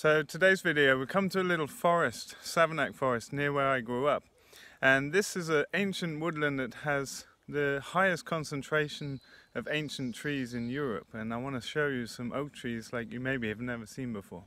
So today's video, we come to a little forest, Savernake Forest, near where I grew up. And this is an ancient woodland that has the highest concentration of ancient trees in Europe. And I want to show you some oak trees like you maybe have never seen before.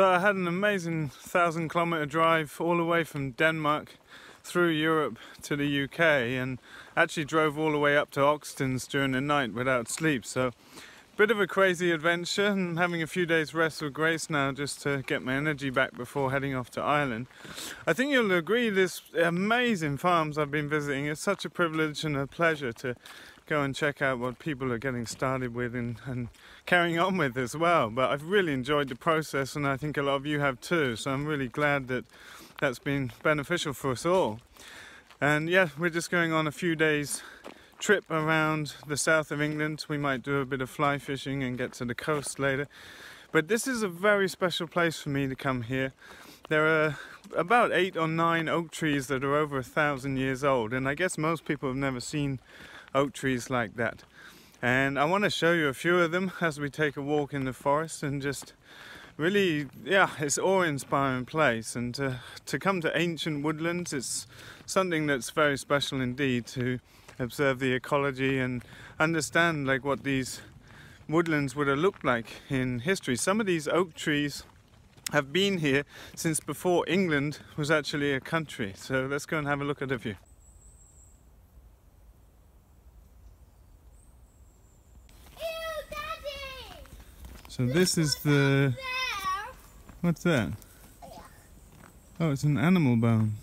So I had an amazing thousand kilometer drive all the way from Denmark through Europe to the UK and actually drove all the way up to Oxtons during the night without sleep. So bit of a crazy adventure and having a few days rest with Grace now just to get my energy back before heading off to Ireland. I think you'll agree this amazing farms I've been visiting. It's such a privilege and a pleasure to go and check out what people are getting started with and, and, carrying on with as well. But I've really enjoyed the process and I think a lot of you have too. So I'm really glad that that's been beneficial for us all. And yeah, we're just going on a few days trip around the south of England. We might do a bit of fly fishing and get to the coast later. But this is a very special place for me to come here. There are about eight or nine oak trees that are over a thousand years old and I guess most people have never seen oak trees like that. And I want to show you a few of them as we take a walk in the forest and just really, yeah, it's awe-inspiring place. And to, to come to ancient woodlands, it's something that's very special indeed to observe the ecology and understand like what these woodlands would have looked like in history. Some of these oak trees have been here since before England was actually a country. So let's go and have a look at a few. So this is the... What's that? Oh, it's an animal bone.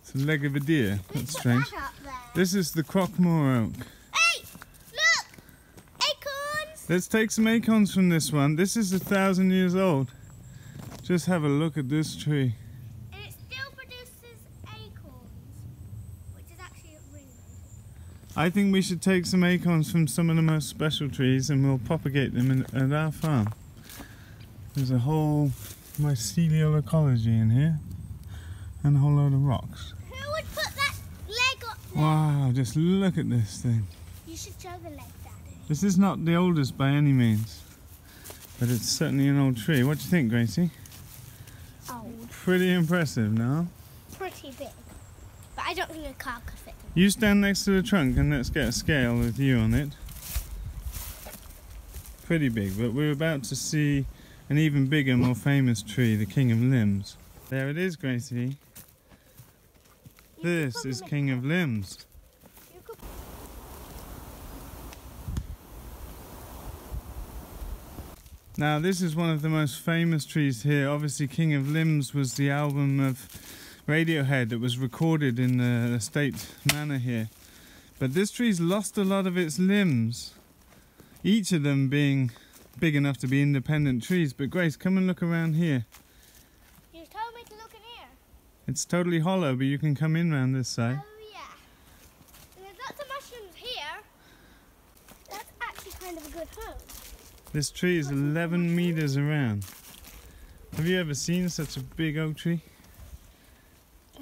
It's a leg of a deer. That's strange. This is the Croagmore oak. Hey! Look! Acorns! Let's take some acorns from this one. This is a thousand years old. Just have a look at this tree. I think we should take some acorns from some of the most special trees and we'll propagate them in, at our farm. There's a whole mycelial ecology in here and a whole load of rocks. Who would put that leg up there? Wow, just look at this thing. You should show the leg, Daddy. This is not the oldest by any means, but it's certainly an old tree. What do you think, Gracie? Old. Pretty impressive, no? Pretty big. But I don't think a car could you stand next to the trunk and let's get a scale with you on it. Pretty big, but we're about to see an even bigger, more famous tree, the King of Limbs. There it is, Gracie. This is King of Limbs. Now this is one of the most famous trees here. Obviously King of Limbs was the album of Radiohead that was recorded in the estate manor here. But this tree's lost a lot of its limbs, each of them being big enough to be independent trees. But Grace, come and look around here. You told me to look in here. It's totally hollow, but you can come in around this side. Oh yeah. And there's lots of mushrooms here. That's actually kind of a good home. This tree is 11 meters around. Have you ever seen such a big oak tree?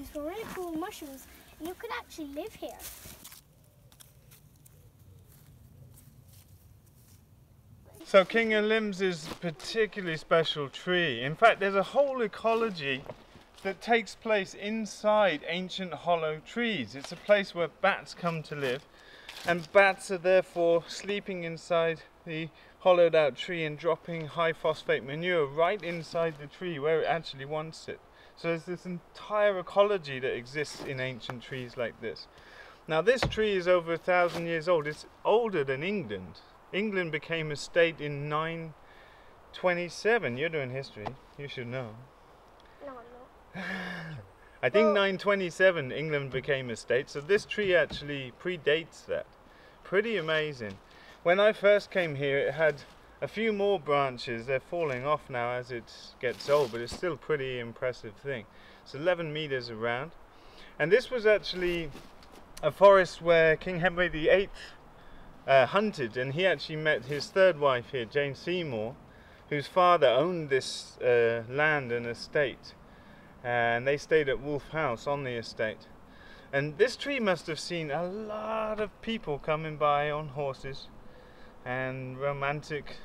There's some really cool mushrooms, and you could actually live here. So King of Limbs is a particularly special tree. In fact, there's a whole ecology that takes place inside ancient hollow trees. It's a place where bats come to live, and bats are therefore sleeping inside the hollowed out tree and dropping high phosphate manure right inside the tree where it actually wants it. So there's this entire ecology that exists in ancient trees like this. Now this tree is over a thousand years old. It's older than England. England became a state in 927. You're doing history. You should know. No, not. I think 927 England became a state. So this tree actually predates that. Pretty amazing. When I first came here, it had a few more branches. They're falling off now as it gets old, but it's still a pretty impressive thing. It's 11 meters around. And this was actually a forest where King Henry VIII uh, hunted, and he actually met his third wife here, Jane Seymour, whose father owned this uh, land and estate, and they stayed at Wolf House on the estate. And this tree must have seen a lot of people coming by on horses and romantic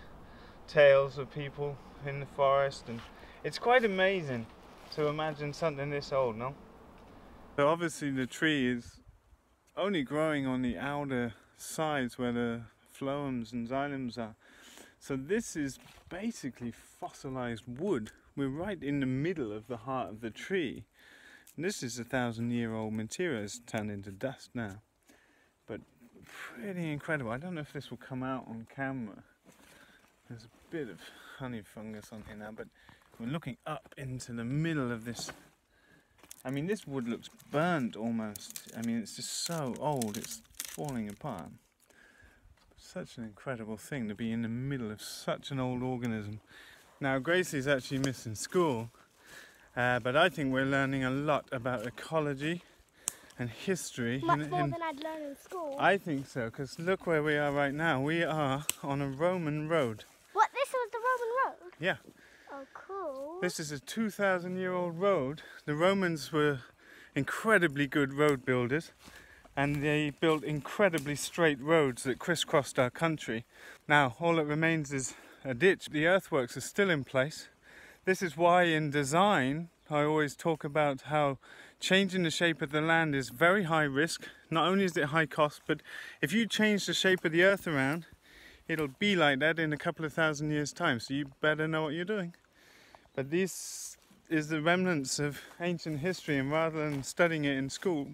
tales of people in the forest and it's quite amazing to imagine something this old, no? So obviously the tree is only growing on the outer sides where the phloems and xylem are. So this is basically fossilized wood. We're right in the middle of the heart of the tree. And this is a thousand year old material. It's turned into dust now. But pretty incredible. I don't know if this will come out on camera. There's bit of honey fungus on here now, but we're looking up into the middle of this. I mean, this wood looks burnt almost. I mean, it's just so old, it's falling apart. Such an incredible thing to be in the middle of such an old organism. Now, Gracie's actually missing school, uh, but I think we're learning a lot about ecology and history. Much in, more in, than I'd learn in school. I think so, because look where we are right now. We are on a Roman road. What, this was the Roman road? Yeah. Oh, cool. This is a 2,000 year old road. The Romans were incredibly good road builders and they built incredibly straight roads that crisscrossed our country. Now, all that remains is a ditch. The earthworks are still in place. This is why in design, I always talk about how changing the shape of the land is very high risk. Not only is it high cost, but if you change the shape of the earth around, it'll be like that in a couple of thousand years time. So you better know what you're doing. But this is the remnants of ancient history and rather than studying it in school,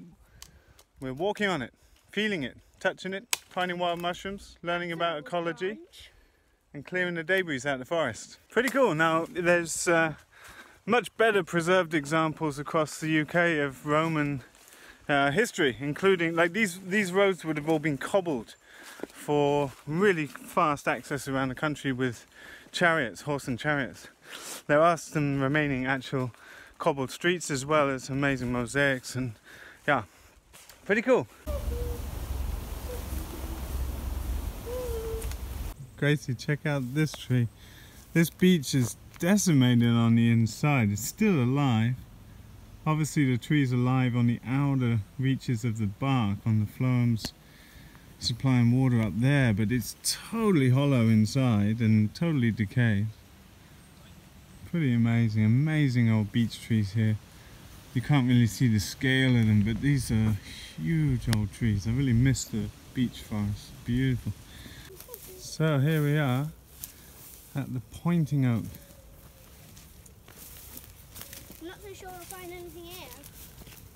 we're walking on it, feeling it, touching it, finding wild mushrooms, learning about ecology and clearing the debris out of the forest. Pretty cool. Now there's uh, much better preserved examples across the UK of Roman uh, history, including like these these roads would have all been cobbled for really fast access around the country with chariots, horse and chariots. There are some remaining actual cobbled streets as well as amazing mosaics and yeah, Pretty cool. Gracie, check out this tree. This beech is decimated on the inside. It's still alive. Obviously the tree's alive on the outer reaches of the bark on the phloems supplying water up there, but it's totally hollow inside and totally decayed. Pretty amazing, amazing old beech trees here. You can't really see the scale of them but these are huge old trees. I really miss the beech forest. Beautiful. So here we are at the pointing oak. I'm not so sure I'll find anything here.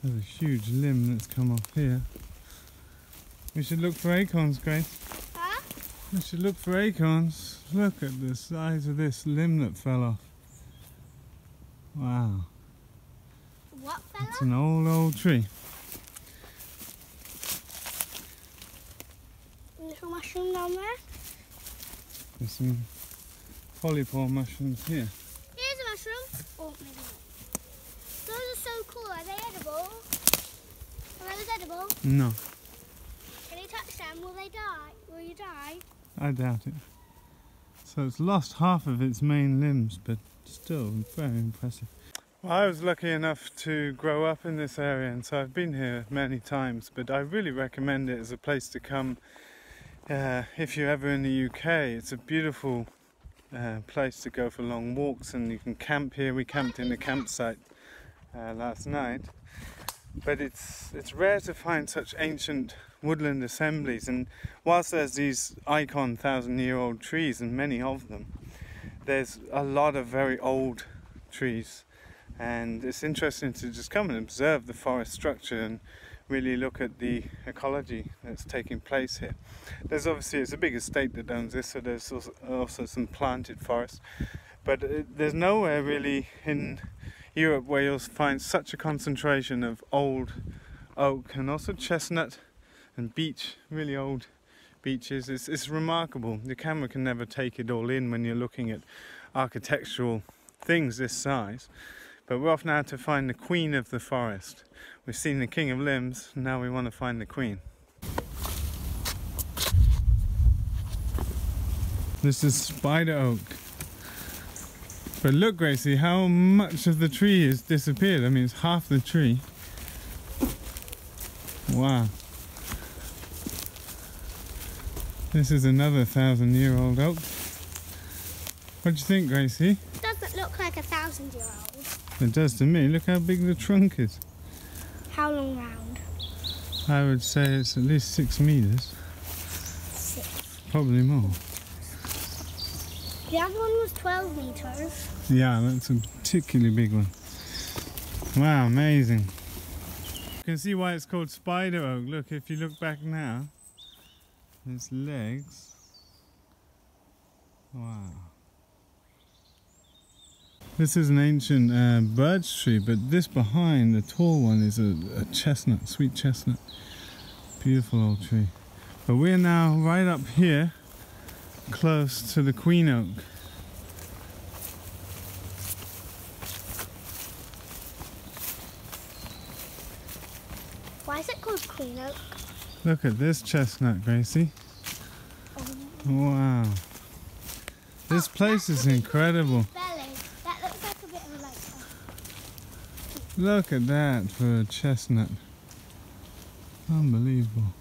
There's a huge limb that's come off here we should look for acorns Grace huh? we should look for acorns look at the size of this limb that fell off wow what, fella? It's an old, old tree. Little mushroom down there. There's some polypore mushrooms here. Here's a mushroom. Oh, maybe not. Those are so cool. Are they edible? Are those edible? No. Can you touch them? Will they die? Will you die? I doubt it. So it's lost half of its main limbs, but still very impressive. Well, I was lucky enough to grow up in this area and so I've been here many times but I really recommend it as a place to come uh, if you're ever in the UK. It's a beautiful uh, place to go for long walks and you can camp here. We camped in the campsite uh, last night but it's it's rare to find such ancient woodland assemblies and whilst there's these icon thousand year old trees and many of them there's a lot of very old trees. And it's interesting to just come and observe the forest structure and really look at the ecology that's taking place here. There's obviously it's a big estate that owns this, so there's also some planted forest, but uh, there's nowhere really in Europe where you'll find such a concentration of old oak and also chestnut and beech, really old beeches. It's, it's remarkable. The camera can never take it all in when you're looking at architectural things this size. But we're off now to find the queen of the forest. We've seen the king of limbs, now we want to find the queen. This is spider oak. But look, Gracie, how much of the tree has disappeared. I mean, it's half the tree. Wow. This is another thousand year old oak. What do you think, Gracie? It Doesn't look like a thousand year old. It does to me. Look how big the trunk is. How long round? I would say it's at least six meters. Six. Probably more. The other one was 12 meters. Yeah, that's a particularly big one. Wow, amazing. You can see why it's called spider oak. Look, if you look back now, its legs. Wow. This is an ancient uh, birch tree, but this behind, the tall one, is a, a chestnut, sweet chestnut. Beautiful old tree. But we're now right up here, close to the queen oak. Why is it called Queen Oak? Look at this chestnut, Gracie. Wow. This place is incredible. Belly. That looks like a bit of like a Look at that for a chestnut. Unbelievable.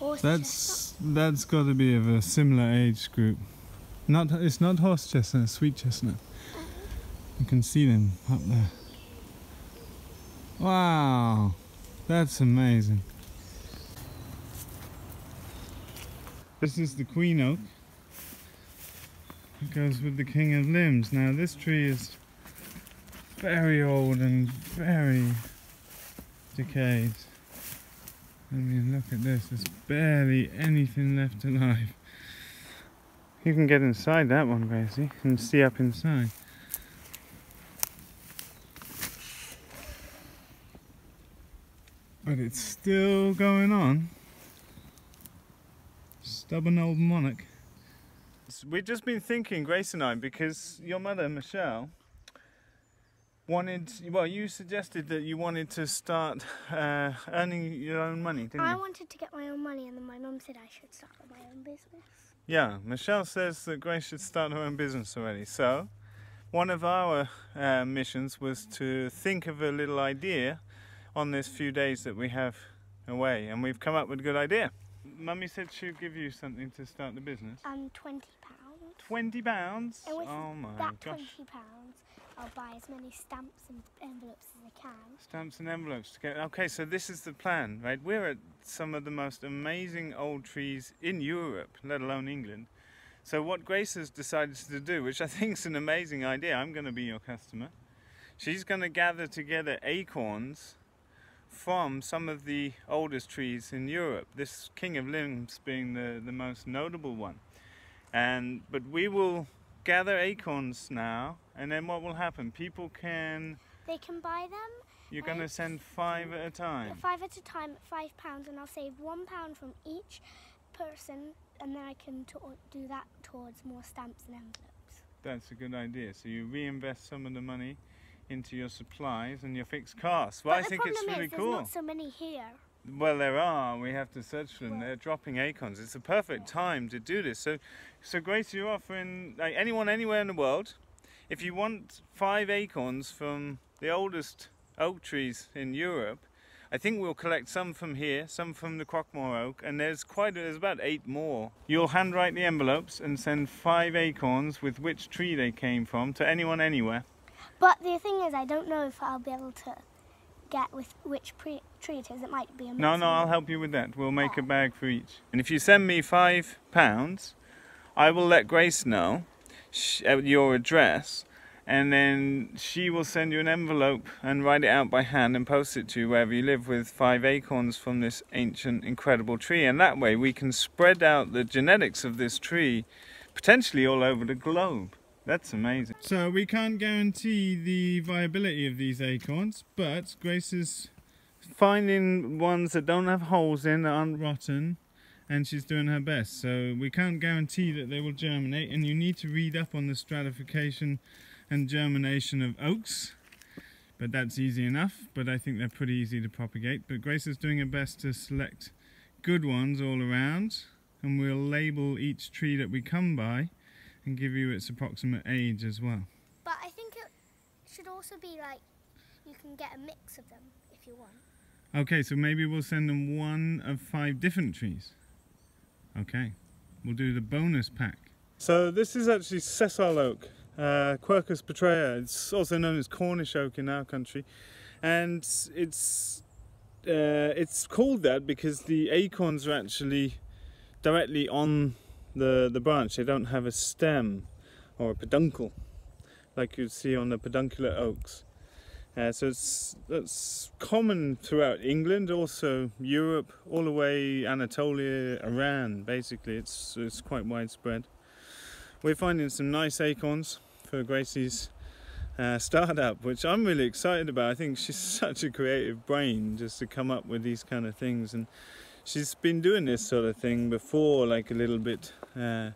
horse chestnut. That's that's got to be of a similar age group. Not it's not horse chestnut, it's sweet chestnut. You can see them up there. Wow, that's amazing. This is the queen oak. It goes with the king of limbs. Now this tree is very old and very decayed. I mean, look at this. There's barely anything left alive. You can get inside that one, Gracie, and see up inside. But it's still going on. Stubborn old monarch. We've just been thinking, Grace and I, because your mother, Michelle, wanted, well, you suggested that you wanted to start uh, earning your own money, didn't I you? wanted to get my own money, and then my mum said I should start my own business. Yeah, Michelle says that Grace should start her own business already. So, one of our uh, missions was to think of a little idea on this few days that we have away, and we've come up with a good idea. Mummy said she'd give you something to start the business. Um, twenty pounds. Twenty pounds? Oh my that gosh! twenty pounds, I'll buy as many stamps and envelopes as I can. Stamps and envelopes to get. Okay, so this is the plan, right? We're at some of the most amazing old trees in Europe, let alone England. So what Grace has decided to do, which I think is an amazing idea, I'm going to be your customer. She's going to gather together acorns from some of the oldest trees in Europe. This King of Limbs being the, the most notable one. And but we will gather acorns now, and then what will happen? People can. They can buy them You're going to send five at a time. five at a time at five pounds, and I'll save one pound from each person, and then I can do that towards more stamps and envelopes. That's a good idea. So you reinvest some of the money into your supplies and your fixed costs. Well, but I think it's really is, cool. There's not so many here. Well, there are. We have to search for them. Well- They're dropping acorns. It's the perfect time to do this. So, so Grace, you're offering like anyone anywhere in the world. If you want five acorns from the oldest oak trees in Europe, I think we'll collect some from here, some from the Crockmore oak, and there's quite there's about eight more. You'll handwrite the envelopes and send five acorns with which tree they came from to anyone anywhere. But the thing is, I don't know if I'll be able to get with which pre- tree it is. It might be a No, no, I'll help you with that. We'll make a oh. bag for each. And if you send me five pounds, I will let Grace know your address, and then she will send you an envelope and write it out by hand and post it to you wherever you live with five acorns from this ancient, incredible tree. And that way we can spread out the genetics of this tree potentially all over the globe. That's amazing. So we can't guarantee the viability of these acorns, but Grace is finding ones that don't have holes in, that aren't rotten, and she's doing her best. So we can't guarantee that they will germinate, and you need to read up on the stratification and germination of oaks. But that's easy enough, but I think they're pretty easy to propagate. But Grace is doing her best to select good ones all around, and we'll label each tree that we come by and give you its approximate age as well. But I think it should also be like you can get a mix of them if you want. Okay, so maybe we'll send them one of five different trees. Okay, we'll do the bonus pack. So this is actually sessile oak, uh, Quercus petraea. It's also known as Cornish oak in our country, and it's uh, it's called that because the acorns are actually directly on the the branch. They don't have a stem or a peduncle like you'd see on the peduncular oaks. Uh, so it's that's common throughout England, also Europe, all the way Anatolia, Iran. Basically, it's it's quite widespread. We're finding some nice acorns for Gracie's uh, startup, which I'm really excited about. I think she's such a creative brain just to come up with these kind of things, and she's been doing this sort of thing before, like a little bit. Uh,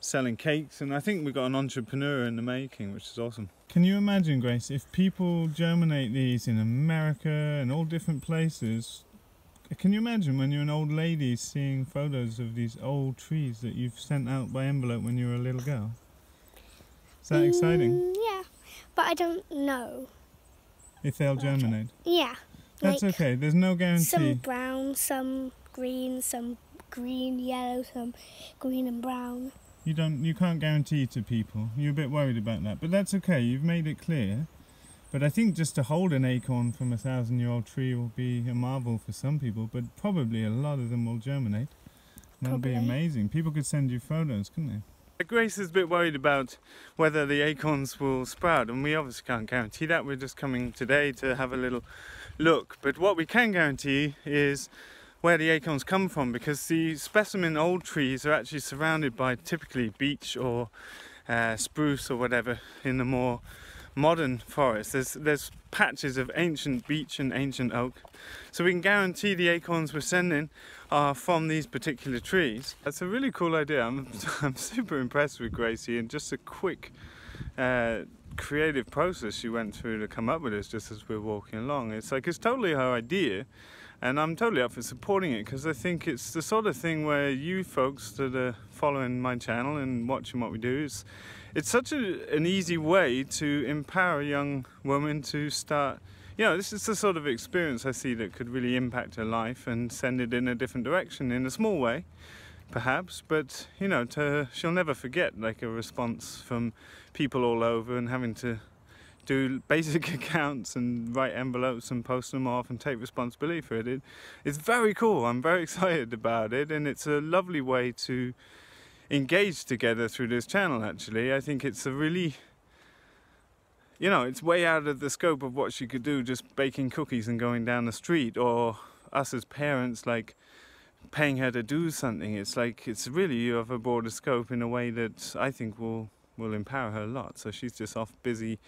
selling cakes, and I think we've got an entrepreneur in the making, which is awesome. Can you imagine, Grace, if people germinate these in America and all different places? Can you imagine when you're an old lady seeing photos of these old trees that you've sent out by envelope when you were a little girl? Is that mm, exciting? Yeah, but I don't know. If they'll germinate? Yeah. That's like okay, there's no guarantee. Some brown, some green, some green, yellow, some green and brown. You don't you can't guarantee to people. You're a bit worried about that. But that's okay, you've made it clear. But I think just to hold an acorn from a thousand year old tree will be a marvel for some people, but probably a lot of them will germinate. That'll be amazing. People could send you photos, couldn't they? Grace is a bit worried about whether the acorns will sprout, and we obviously can't guarantee that. We're just coming today to have a little look. But what we can guarantee is where the acorns come from because the specimen old trees are actually surrounded by typically beech or uh, spruce or whatever in the more modern forest. There's, there's patches of ancient beech and ancient oak. So we can guarantee the acorns we're sending are from these particular trees. That's a really cool idea. I'm, I'm super impressed with Gracie and just a quick uh, creative process she went through to come up with this just as we we're walking along. It's like it's totally her idea and I'm totally up for supporting it because I think it's the sort of thing where you folks that are following my channel and watching what we do is it's such a, an easy way to empower a young woman to start you know this is the sort of experience I see that could really impact her life and send it in a different direction in a small way perhaps. But you know to she'll never forget like a response from people all over and having to do basic accounts and write envelopes and post them off and take responsibility for it. it. It's very cool. I'm very excited about it, and it's a lovely way to engage together through this channel. Actually, I think it's a really you know, it's way out of the scope of what she could do just baking cookies and going down the street, or us as parents, like paying her to do something. It's like it's really of a broader scope in a way that I think will will empower her a lot. So she's just off busy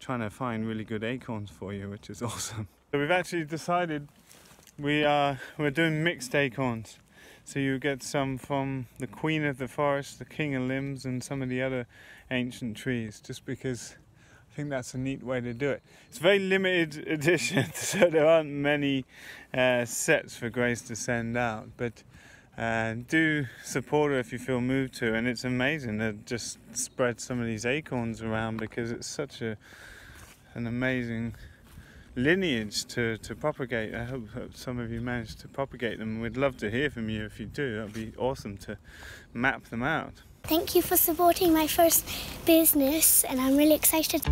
trying to find really good acorns for you, which is awesome. So we've actually decided we are we're doing mixed acorns. So you get some from the queen of the forest, the king of limbs, and some of the other ancient trees, just because I think that's a neat way to do it. It's very limited edition, so there aren't many uh, sets for Grace to send out, but uh, do support her if you feel moved to. And it's amazing to just spread some of these acorns around because it's such a an amazing lineage to, to propagate. I hope some of you managed to propagate them. We'd love to hear from you if you do. That'd be awesome to map them out. Thank you for supporting my first business, and I'm really excited.